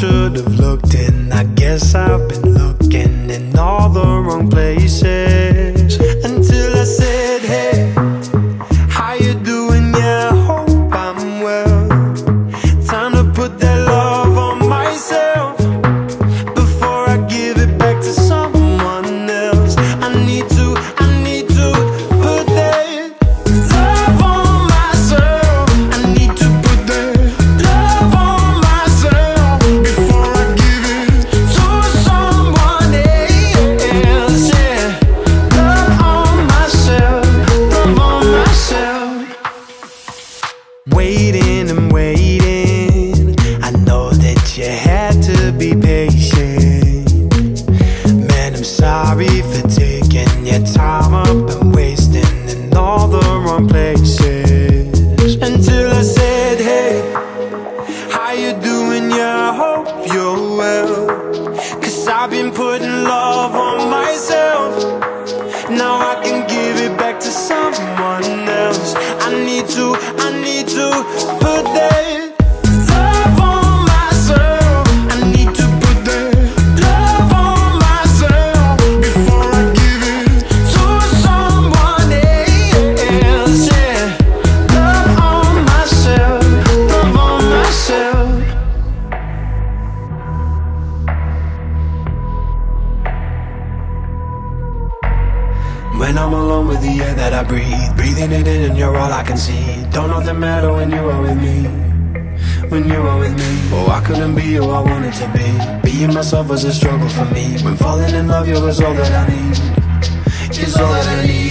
should have looked in. I guess I've been looking in all the wrong places how you doing? Yeah, I hope you're well. Cause I've been putting love on myself. Now I can give it back to someone else. I need to, I need to put that When I'm alone with the air that I breathe Breathing it in and you're all I can see. Don't nothing matter when you are with me. When you are with me. Oh, I couldn't be who I wanted to be. Being myself was a struggle for me. When falling in love, you was all that I need. Is all that I need,